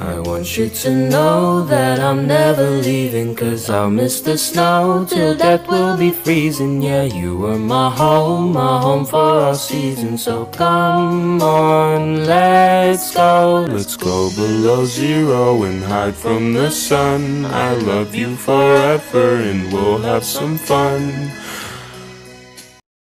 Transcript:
I want you to know that I'm never leaving Cause I'll miss the snow till death will be freezing. Yeah, you were my home, my home for all seasons So come on, let's go. Let's go below zero and hide from the sun. I love you forever and we'll have some fun.